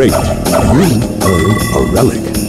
great, green earn a relic.